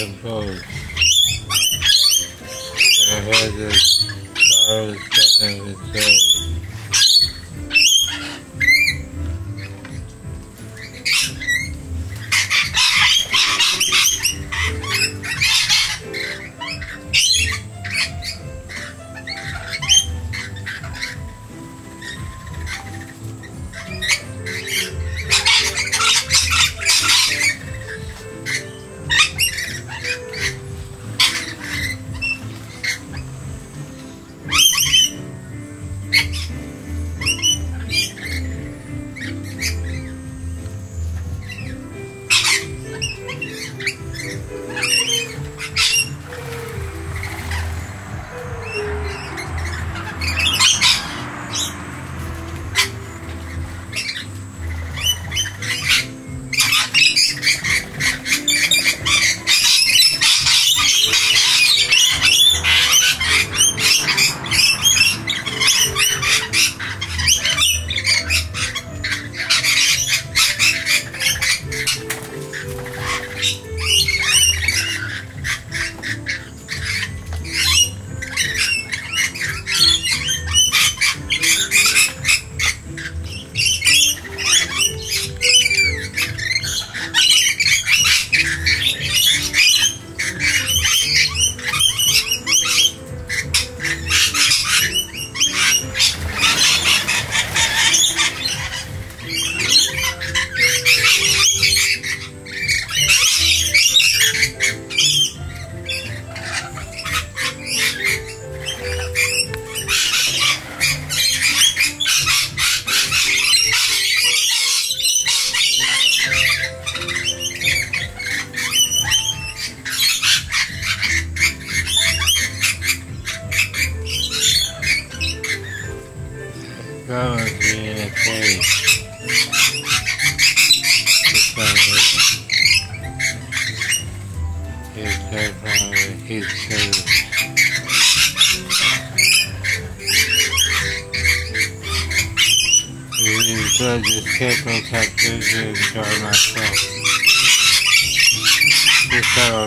composed. I had this power second to change. Flowers in a cage. Just like He's terrifying. He's terrible. Really good. Just kept me captive to enjoy myself. This fellow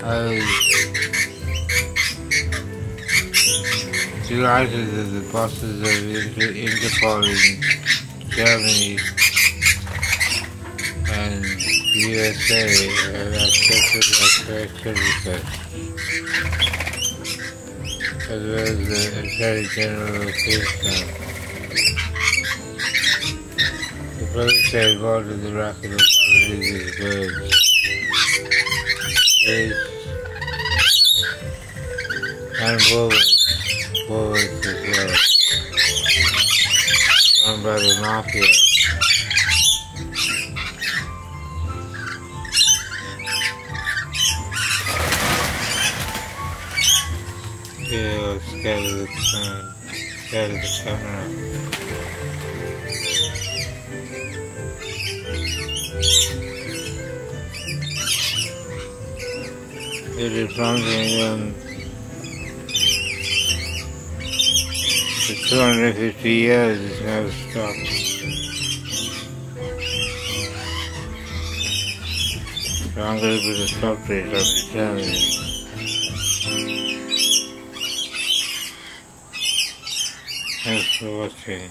I delighted that the bosses of Inter- Interpol in Germany and USA have accepted our correction request, as well as the Attorney General of. The police are involved in the racket of these birds. Bullets, Bullets as well. Run by the Mafia. Yeah, scatter the sun, scatter the camera. It is something um, for 250 years it's never stopped. So I'm going to put a stop I'm telling you. Thanks for watching.